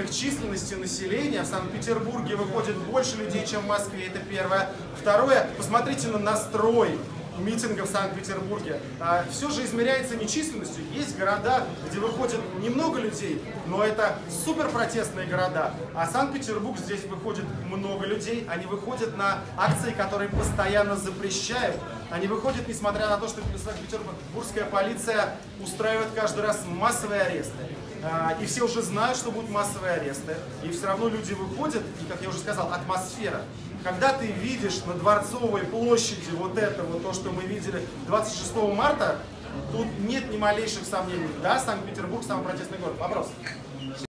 относительных численности населения. В Санкт-Петербурге выходит больше людей, чем в Москве, это первое. Второе, посмотрите на настрой митинга в Санкт-Петербурге. А, все же измеряется не численностью. Есть города, где выходит немного людей, но это супер протестные города. А Санкт-Петербург здесь выходит много людей. Они выходят на акции, которые постоянно запрещают. Они выходят, несмотря на то, что Санкт-Петербургская полиция устраивает каждый раз массовые аресты. А, и все уже знают, что будут массовые аресты. И все равно люди выходят, и, как я уже сказал, атмосфера. Когда ты видишь на Дворцовой площади вот это, вот то, что мы видели 26 марта, тут нет ни малейших сомнений. Да, Санкт-Петербург самый протестный город. Вопрос.